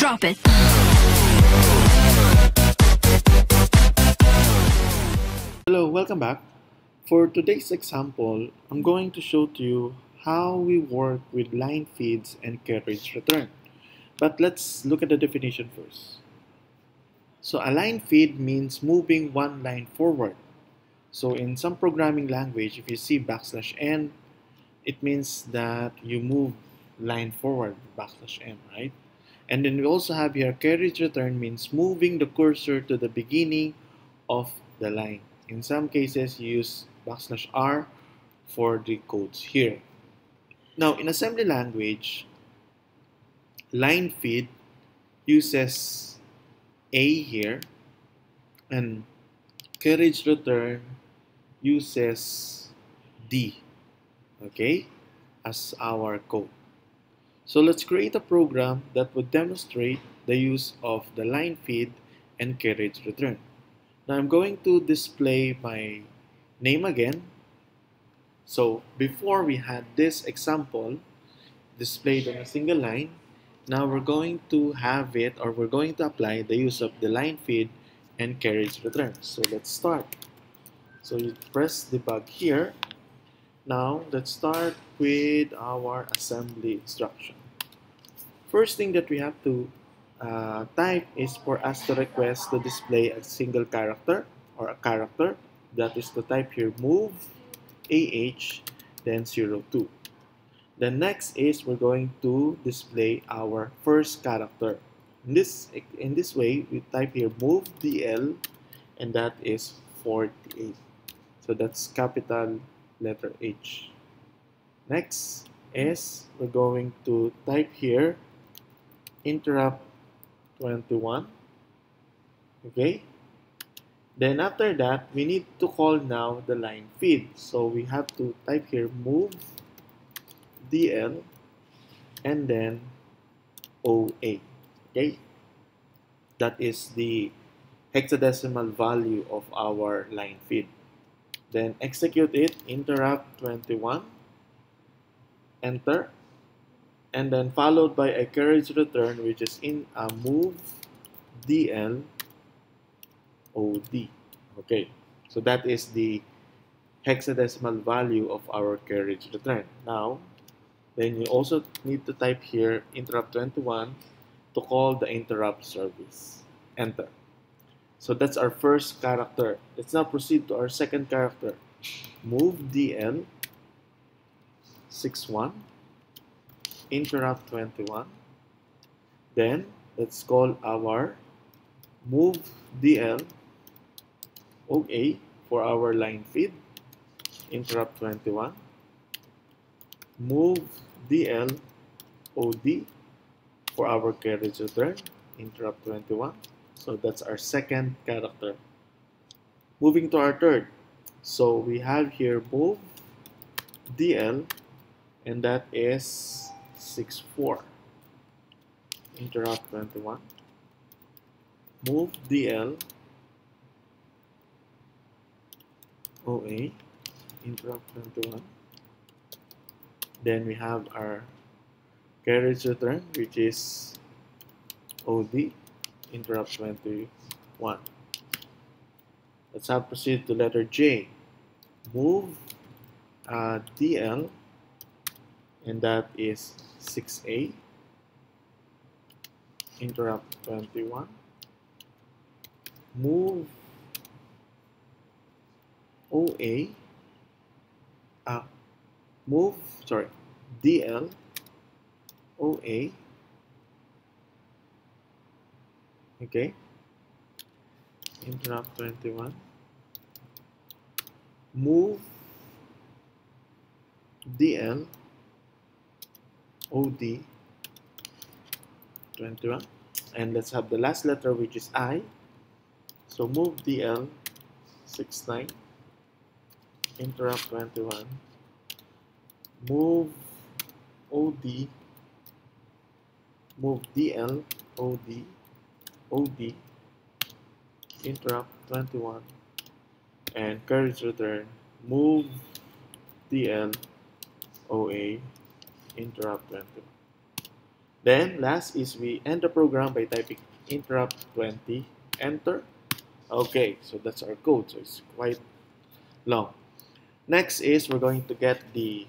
Drop it. Hello, welcome back. For today's example, I'm going to show to you how we work with line feeds and carriage return. But let's look at the definition first. So a line feed means moving one line forward. So in some programming language, if you see backslash n, it means that you move line forward, backslash n, right? And then we also have here carriage return means moving the cursor to the beginning of the line. In some cases, you use backslash r for the codes here. Now, in assembly language, line feed uses A here and carriage return uses D, okay, as our code. So let's create a program that would demonstrate the use of the line feed and carriage return. Now I'm going to display my name again. So before we had this example displayed on a single line, now we're going to have it or we're going to apply the use of the line feed and carriage return. So let's start. So you press debug here. Now let's start with our assembly instruction. First thing that we have to uh, type is for us to request to display a single character or a character. That is to type here move AH then 02. The next is we're going to display our first character. In this, in this way, we type here move DL and that is 48. So that's capital letter H. Next is we're going to type here interrupt 21. Okay? Then after that, we need to call now the line feed. So we have to type here move DL and then OA. Okay? That is the hexadecimal value of our line feed. Then execute it, interrupt 21, enter, and then followed by a carriage return which is in a move DL OD. Okay, so that is the hexadecimal value of our carriage return. Now, then you also need to type here interrupt 21 to call the interrupt service. Enter. So that's our first character. Let's now proceed to our second character. Move DL 61 interrupt 21 then let's call our move DL OA for our line feed. Interrupt 21 move DL OD for our carriage return. Interrupt 21 so that's our second character. Moving to our third. So we have here move DL and that is 6 4 interrupt 21 move DL OA interrupt 21 then we have our carriage return which is OD interrupt 21 let's have proceed to letter J. Move uh, DL and that is 6a interrupt 21 move OA uh, move sorry DL OA okay. Interrupt 21 move DL OD 21 and let's have the last letter which is I. So move DL 69 interrupt 21 move OD move DL OD OD interrupt 21 and carriage return. Move DL OA interrupt 20. Then last is we end the program by typing interrupt 20, enter. Okay, so that's our code. So it's quite long. Next is we're going to get the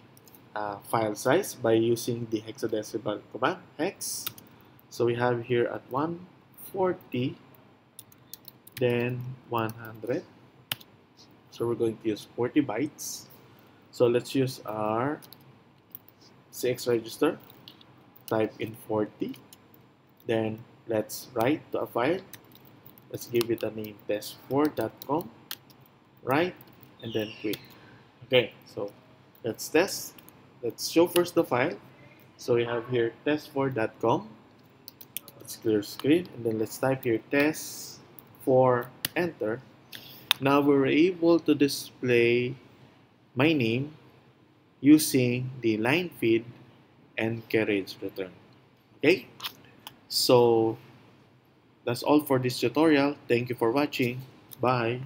uh, file size by using the hexadecimal command, hex. So we have here at 140, then 100. So we're going to use 40 bytes. So let's use our CX register, type in 40, then let's write to a file. Let's give it a name test4.com, write, and then quit. Okay, so let's test. Let's show first the file. So we have here test4.com. Let's clear screen, and then let's type here test4, enter. Now we're able to display my name using the line feed and carriage return. Okay, so that's all for this tutorial. Thank you for watching. Bye.